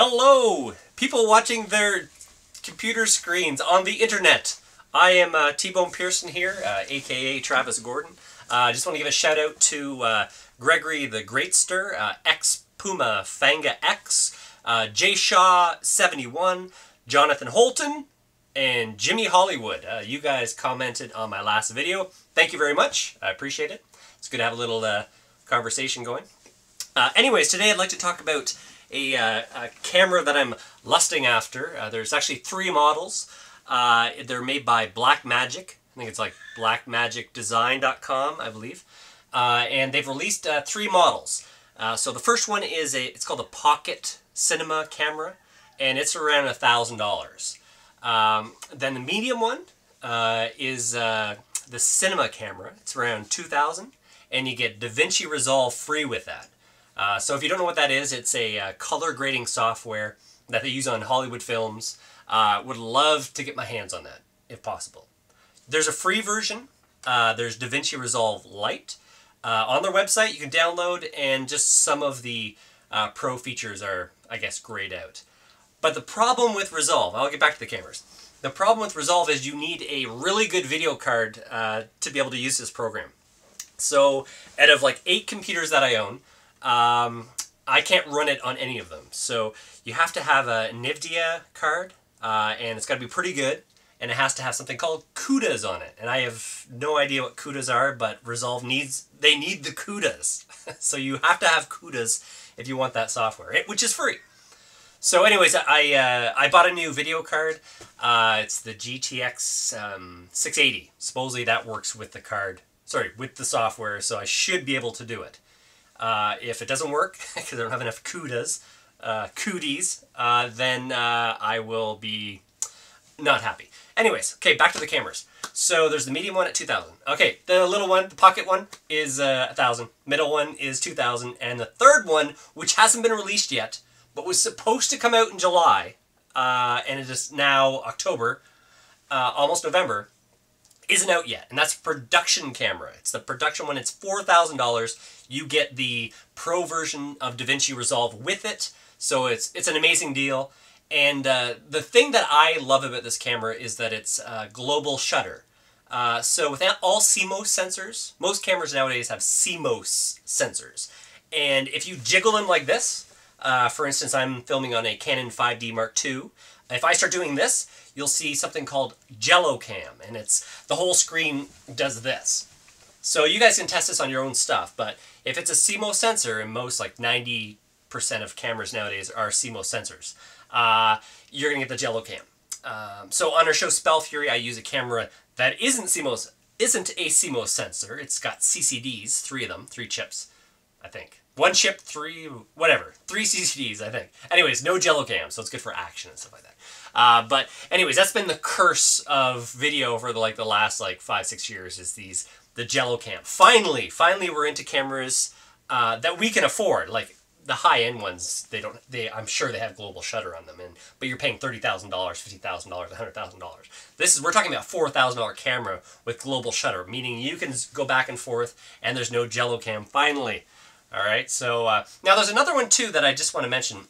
Hello, people watching their computer screens on the internet. I am uh, T-Bone Pearson here, uh, aka Travis Gordon. Uh, I just want to give a shout out to uh, Gregory the Greatster, uh, X Puma Fanga X, uh, Jay Shaw 71, Jonathan Holton, and Jimmy Hollywood. Uh, you guys commented on my last video. Thank you very much. I appreciate it. It's good to have a little uh, conversation going. Uh, anyways, today I'd like to talk about a, uh, a camera that I'm lusting after. Uh, there's actually three models. Uh, they're made by Blackmagic. I think it's like blackmagicdesign.com, I believe. Uh, and they've released uh, three models. Uh, so the first one is a, it's called a Pocket Cinema camera, and it's around a thousand dollars. Um, then the medium one is the Cinema camera. It's around two thousand, and you get DaVinci Resolve free with that. Uh, so if you don't know what that is, it's a uh, color grading software that they use on Hollywood films. Uh, would love to get my hands on that, if possible. There's a free version. Uh, there's DaVinci Resolve Lite. Uh, on their website, you can download, and just some of the uh, pro features are, I guess, grayed out. But the problem with Resolve, I'll get back to the cameras. The problem with Resolve is you need a really good video card to be able to use this program. So out of like eight computers that I own, um, I can't run it on any of them. So you have to have a NVIDIA card, uh, and it's got to be pretty good, and it has to have something called CUDAs on it. And I have no idea what CUDAs are, but Resolve needs, they need the CUDAs. so you have to have CUDAs if you want that software, which is free. So anyways, I, uh, I bought a new video card. Uh, it's the GTX um, 680. Supposedly that works with the card, sorry, with the software, so I should be able to do it. Uh, if it doesn't work, because I don't have enough CUDAs, uh, cooties, uh, then uh, I will be not happy. Anyways, okay, back to the cameras. So there's the medium one at 2000. Okay, the little one, the pocket one, is uh, 1000. Middle one is 2000. And the third one, which hasn't been released yet, but was supposed to come out in July, uh, and it is now October, uh, almost November, isn't out yet, and that's production camera. It's the production one. It's four thousand dollars. You get the pro version of DaVinci Resolve with it, so it's it's an amazing deal. And uh, the thing that I love about this camera is that it's uh, global shutter. Uh, so without all CMOS sensors, most cameras nowadays have CMOS sensors, and if you jiggle them like this, uh, for instance, I'm filming on a Canon 5D Mark II. If I start doing this, you'll see something called Jello Cam, and it's the whole screen does this. So you guys can test this on your own stuff, but if it's a CMOS sensor, and most like 90% of cameras nowadays are CMOS sensors, uh, you're gonna get the Jello Cam. Um, so on our show Spell Fury, I use a camera that isn't CMOS, isn't a CMOS sensor. It's got CCDs, three of them, three chips, I think. One chip, three, whatever. Three CCDs, I think. Anyways, no Jello Cam, so it's good for action and stuff like that. Uh, but anyways, that's been the curse of video for the, like the last like five, six years is these, the Jello Cam. Finally, finally we're into cameras uh, that we can afford. Like the high-end ones, they don't, they, I'm sure they have global shutter on them, and but you're paying $30,000, $50,000, $100,000. This is, we're talking about $4,000 camera with global shutter, meaning you can go back and forth, and there's no Jello Cam, finally. All right, so uh, now there's another one too that I just want to mention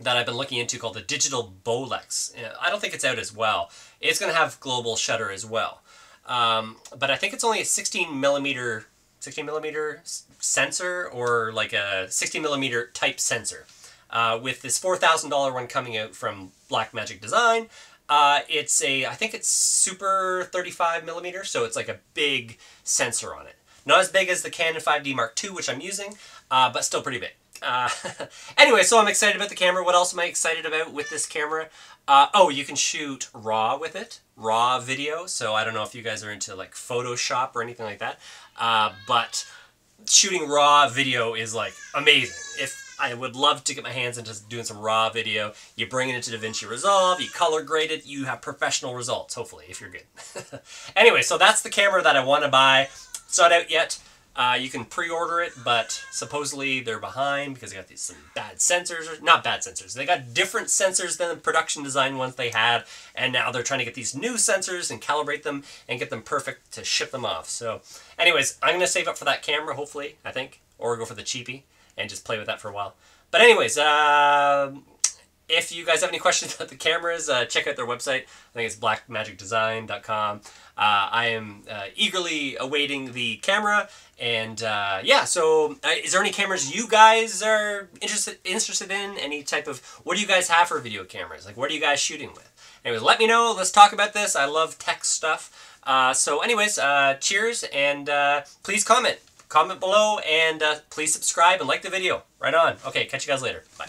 that I've been looking into called the Digital Bolex. I don't think it's out as well. It's going to have global shutter as well, um, but I think it's only a 16 millimeter 16 millimeter sensor or like a 16 millimeter type sensor. Uh, with this $4,000 one coming out from Blackmagic Design, uh, it's a, I think it's super 35 millimeter, so it's like a big sensor on it. Not as big as the Canon 5D Mark II, which I'm using, uh, but still pretty big. Uh, anyway, so I'm excited about the camera. What else am I excited about with this camera? Uh, oh, you can shoot RAW with it, RAW video. So I don't know if you guys are into like Photoshop or anything like that, uh, but shooting RAW video is like amazing. If I would love to get my hands into doing some RAW video, you bring it into DaVinci Resolve, you color grade it, you have professional results, hopefully, if you're good. anyway, so that's the camera that I want to buy. It's not out yet. Uh, you can pre-order it, but supposedly they're behind because they got these some bad sensors, or not bad sensors. They got different sensors than the production design ones they had, and now they're trying to get these new sensors and calibrate them and get them perfect to ship them off. So, anyways, I'm gonna save up for that camera, hopefully, I think, or go for the cheapie and just play with that for a while. But anyways, uh, if you guys have any questions about the cameras, uh, check out their website. I think it's blackmagicdesign.com. Uh, I am uh, eagerly awaiting the camera, and uh, yeah. So, uh, is there any cameras you guys are interested interested in? Any type of what do you guys have for video cameras? Like, what are you guys shooting with? Anyways, let me know. Let's talk about this. I love tech stuff. Uh, so, anyways, cheers, and please comment comment below, and please subscribe and like the video. Right on. Okay, catch you guys later. Bye.